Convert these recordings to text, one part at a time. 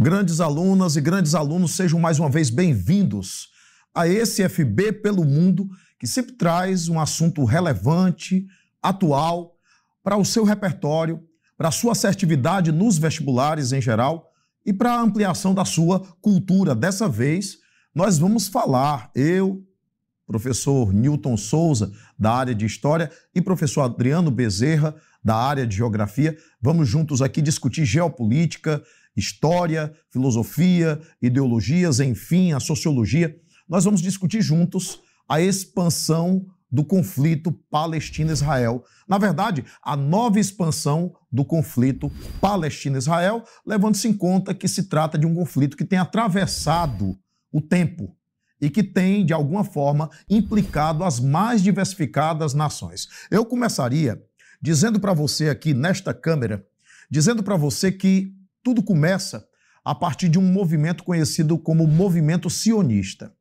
Grandes alunas e grandes alunos, sejam mais uma vez bem-vindos a esse FB pelo Mundo, que sempre traz um assunto relevante, atual, para o seu repertório, para a sua assertividade nos vestibulares em geral e para a ampliação da sua cultura. Dessa vez, nós vamos falar, eu, professor Newton Souza, da área de História, e professor Adriano Bezerra, da área de Geografia, vamos juntos aqui discutir geopolítica, história, filosofia, ideologias, enfim, a sociologia. Nós vamos discutir juntos a expansão do conflito Palestina-Israel. Na verdade, a nova expansão do conflito Palestina-Israel, levando-se em conta que se trata de um conflito que tem atravessado o tempo e que tem, de alguma forma, implicado as mais diversificadas nações. Eu começaria dizendo para você aqui nesta câmera, dizendo para você que tudo começa a partir de um movimento conhecido como movimento sionista.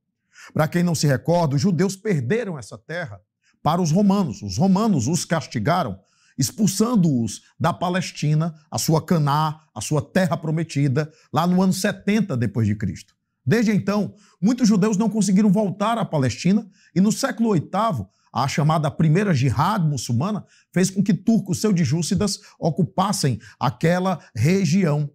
Para quem não se recorda, os judeus perderam essa terra para os romanos. Os romanos os castigaram, expulsando-os da Palestina, a sua Caná, a sua terra prometida, lá no ano 70 depois de Cristo. Desde então, muitos judeus não conseguiram voltar à Palestina e no século VIII a chamada primeira jihad muçulmana fez com que turcos seljúcidas ocupassem aquela região.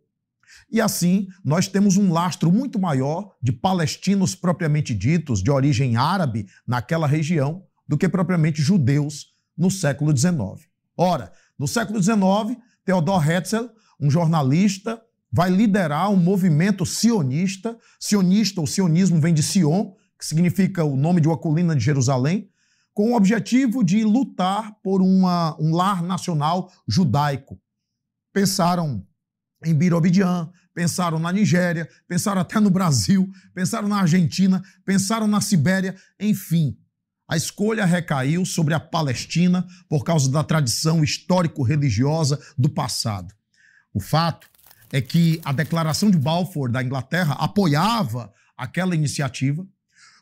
E assim, nós temos um lastro muito maior de palestinos propriamente ditos, de origem árabe, naquela região, do que propriamente judeus no século XIX. Ora, no século XIX, Theodor Herzl, um jornalista, vai liderar um movimento sionista. Sionista, o sionismo vem de Sion, que significa o nome de uma colina de Jerusalém, com o objetivo de lutar por uma, um lar nacional judaico. Pensaram em Birobidian, pensaram na Nigéria, pensaram até no Brasil, pensaram na Argentina, pensaram na Sibéria, enfim. A escolha recaiu sobre a Palestina por causa da tradição histórico-religiosa do passado. O fato é que a Declaração de Balfour da Inglaterra apoiava aquela iniciativa,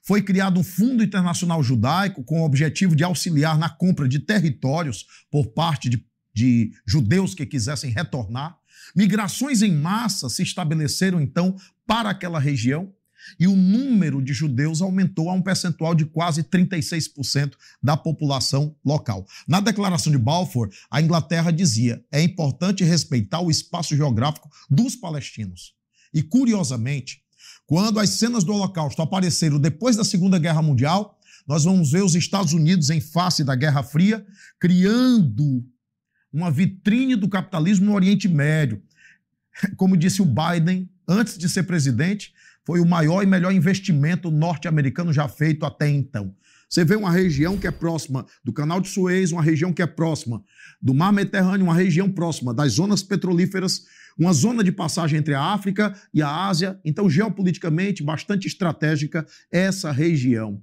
foi criado um Fundo Internacional Judaico com o objetivo de auxiliar na compra de territórios por parte de, de judeus que quisessem retornar. Migrações em massa se estabeleceram então para aquela região e o número de judeus aumentou a um percentual de quase 36% da população local. Na declaração de Balfour, a Inglaterra dizia: é importante respeitar o espaço geográfico dos palestinos. E curiosamente, quando as cenas do Holocausto apareceram depois da Segunda Guerra Mundial, nós vamos ver os Estados Unidos em face da Guerra Fria criando uma vitrine do capitalismo no Oriente Médio. Como disse o Biden antes de ser presidente, foi o maior e melhor investimento norte-americano já feito até então. Você vê uma região que é próxima do Canal de Suez, uma região que é próxima do Mar Mediterrâneo, uma região próxima das zonas petrolíferas, uma zona de passagem entre a África e a Ásia. Então, geopoliticamente, bastante estratégica essa região.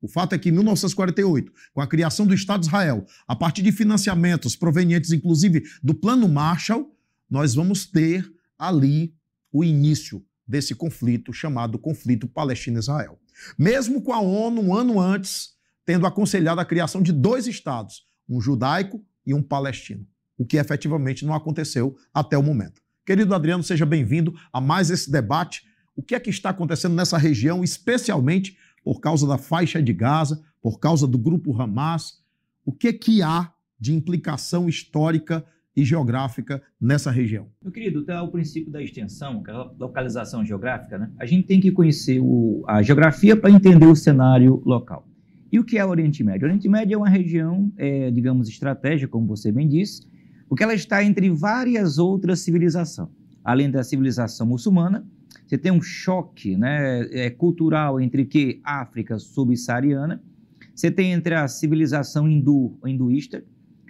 O fato é que em 1948, com a criação do Estado de Israel, a partir de financiamentos provenientes inclusive do Plano Marshall, nós vamos ter ali o início desse conflito chamado conflito Palestina-Israel. Mesmo com a ONU, um ano antes, tendo aconselhado a criação de dois estados, um judaico e um palestino, o que efetivamente não aconteceu até o momento. Querido Adriano, seja bem-vindo a mais esse debate. O que é que está acontecendo nessa região, especialmente por causa da faixa de Gaza, por causa do grupo Hamas? O que é que há de implicação histórica e geográfica nessa região? Meu querido, até o princípio da extensão, que é localização geográfica, né? a gente tem que conhecer o, a geografia para entender o cenário local. E o que é o Oriente Médio? O Oriente Médio é uma região, é, digamos, estratégica, como você bem disse, porque ela está entre várias outras civilizações. Além da civilização muçulmana, você tem um choque né, é, cultural entre que África subsaariana, você tem entre a civilização hindu, hinduísta,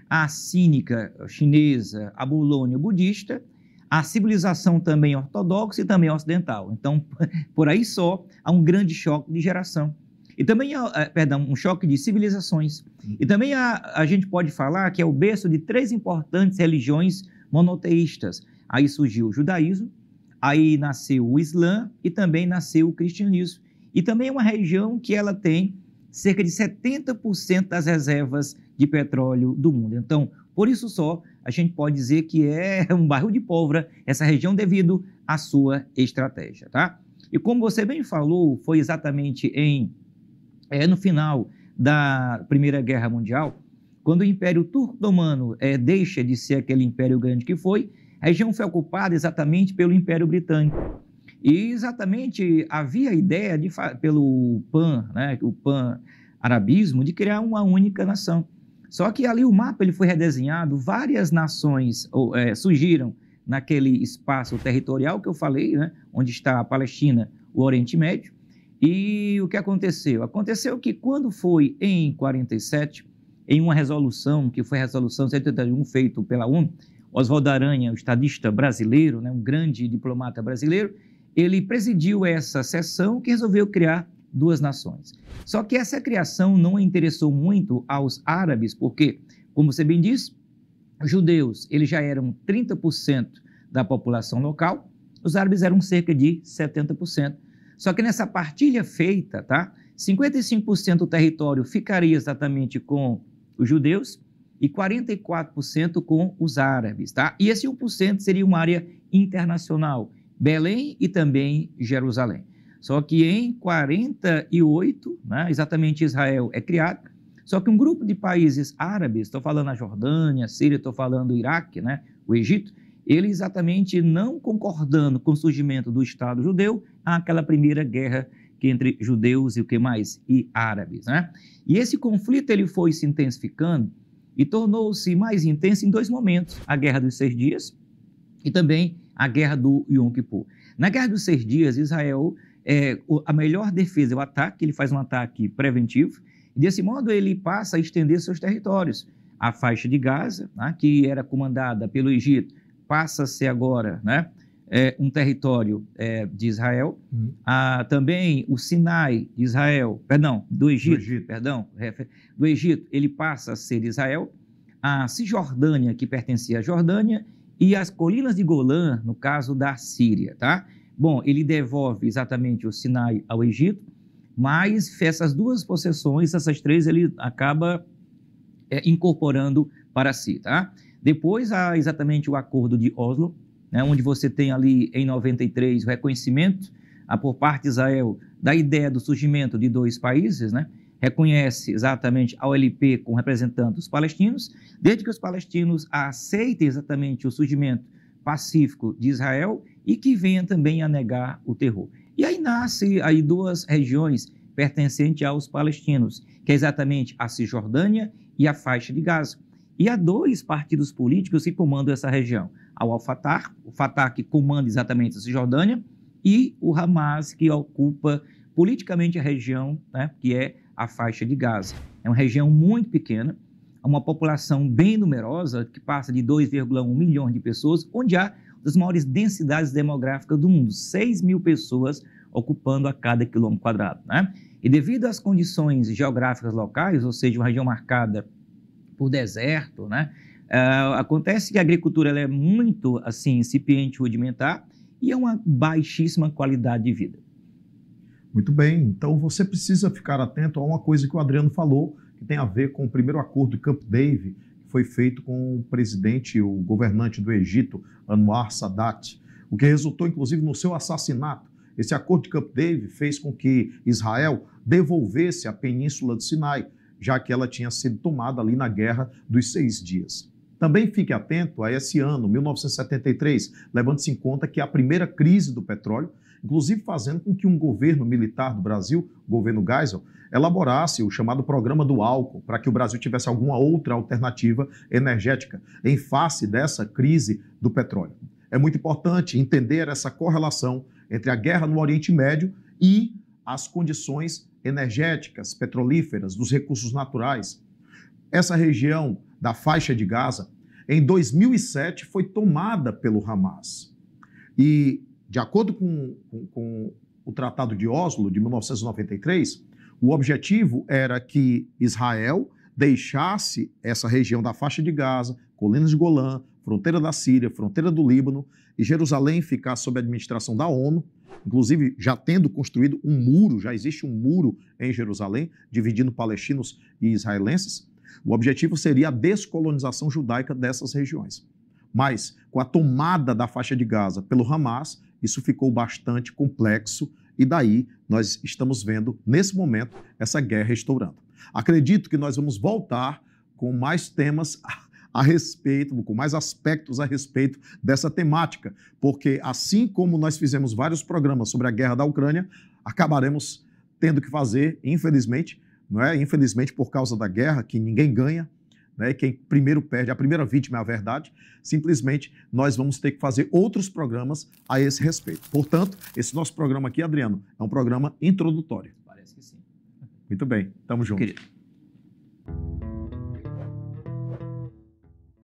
a cínica chinesa, a bulônia budista, a civilização também ortodoxa e também ocidental. Então, por aí só, há um grande choque de geração. E também, há, é, perdão, um choque de civilizações. E também há, a gente pode falar que é o berço de três importantes religiões monoteístas. Aí surgiu o judaísmo, aí nasceu o Islã e também nasceu o cristianismo. E também é uma região que ela tem cerca de 70% das reservas de petróleo do mundo. Então, Por isso só, a gente pode dizer que é um barril de pólvora essa região devido à sua estratégia, tá? E como você bem falou, foi exatamente em é, no final da Primeira Guerra Mundial, quando o Império Turco-Otomano é, deixa de ser aquele império grande que foi, a região foi ocupada exatamente pelo Império Britânico. E exatamente havia a ideia de, pelo PAN, né, o pan-arabismo, de criar uma única nação. Só que ali o mapa ele foi redesenhado, várias nações ou, é, surgiram naquele espaço territorial que eu falei, né, onde está a Palestina, o Oriente Médio. E o que aconteceu? Aconteceu que quando foi em 47, em uma resolução, que foi a resolução 71 feita pela ONU, Oswaldo Aranha, o estadista brasileiro, né, um grande diplomata brasileiro, ele presidiu essa sessão que resolveu criar duas nações. Só que essa criação não interessou muito aos árabes, porque, como você bem disse, os judeus eles já eram 30% da população local, os árabes eram cerca de 70%. Só que nessa partilha feita, tá? 55% do território ficaria exatamente com os judeus e 44% com os árabes, tá? E esse 1% seria uma área internacional, Belém e também Jerusalém. Só que em 48, né, exatamente Israel é criado, só que um grupo de países árabes, estou falando a Jordânia, a Síria, estou falando o Iraque, né, o Egito, ele exatamente não concordando com o surgimento do Estado judeu, aquela primeira guerra que entre judeus e o que mais? E árabes, né? E esse conflito ele foi se intensificando e tornou-se mais intenso em dois momentos, a Guerra dos Seis Dias e também a guerra do Yom Kippur. Na guerra dos seis dias, Israel, é, a melhor defesa é o ataque, ele faz um ataque preventivo, e desse modo ele passa a estender seus territórios. A faixa de Gaza, né, que era comandada pelo Egito, passa a ser agora né, é, um território é, de Israel. Uhum. Ah, também o Sinai de Israel, perdão, do Egito, do Egito, perdão, do Egito, ele passa a ser Israel. A Cisjordânia, que pertencia à Jordânia, e as colinas de Golã, no caso da Síria, tá? Bom, ele devolve exatamente o Sinai ao Egito, mas essas duas possessões, essas três, ele acaba é, incorporando para si, tá? Depois há exatamente o Acordo de Oslo, né, onde você tem ali em 93 o reconhecimento a, por parte de Israel da ideia do surgimento de dois países, né? reconhece exatamente a OLP como representante dos palestinos, desde que os palestinos aceitem exatamente o surgimento pacífico de Israel e que venha também a negar o terror. E aí nasce aí duas regiões pertencentes aos palestinos, que é exatamente a Cisjordânia e a faixa de Gaza. E há dois partidos políticos que comandam essa região. O Al-Fatah, o Fatah que comanda exatamente a Cisjordânia, e o Hamas, que ocupa politicamente a região, né, que é a faixa de Gaza. É uma região muito pequena, uma população bem numerosa, que passa de 2,1 milhões de pessoas, onde há das maiores densidades demográficas do mundo, 6 mil pessoas ocupando a cada quilômetro quadrado. Né? E devido às condições geográficas locais, ou seja, uma região marcada por deserto, né? Uh, acontece que a agricultura é muito assim incipiente, rudimentar e é uma baixíssima qualidade de vida. Muito bem, então você precisa ficar atento a uma coisa que o Adriano falou, que tem a ver com o primeiro acordo de Camp David, que foi feito com o presidente, o governante do Egito, Anwar Sadat, o que resultou inclusive no seu assassinato. Esse acordo de Camp David fez com que Israel devolvesse a península do Sinai, já que ela tinha sido tomada ali na Guerra dos Seis Dias. Também fique atento a esse ano, 1973, levando-se em conta que a primeira crise do petróleo inclusive fazendo com que um governo militar do Brasil, o governo Geisel, elaborasse o chamado programa do álcool, para que o Brasil tivesse alguma outra alternativa energética em face dessa crise do petróleo. É muito importante entender essa correlação entre a guerra no Oriente Médio e as condições energéticas, petrolíferas, dos recursos naturais. Essa região da faixa de Gaza, em 2007, foi tomada pelo Hamas. E de acordo com, com, com o Tratado de Oslo de 1993, o objetivo era que Israel deixasse essa região da faixa de Gaza, colinas de Golã, fronteira da Síria, fronteira do Líbano, e Jerusalém ficasse sob a administração da ONU, inclusive já tendo construído um muro, já existe um muro em Jerusalém, dividindo palestinos e israelenses, O objetivo seria a descolonização judaica dessas regiões. Mas, com a tomada da faixa de Gaza pelo Hamas, isso ficou bastante complexo e daí nós estamos vendo, nesse momento, essa guerra estourando. Acredito que nós vamos voltar com mais temas a respeito, com mais aspectos a respeito dessa temática, porque assim como nós fizemos vários programas sobre a guerra da Ucrânia, acabaremos tendo que fazer, infelizmente, não é? Infelizmente por causa da guerra que ninguém ganha, né? Quem primeiro perde, a primeira vítima é a verdade. Simplesmente nós vamos ter que fazer outros programas a esse respeito. Portanto, esse nosso programa aqui, Adriano, é um programa introdutório. Parece que sim. Muito bem, tamo junto. Querido.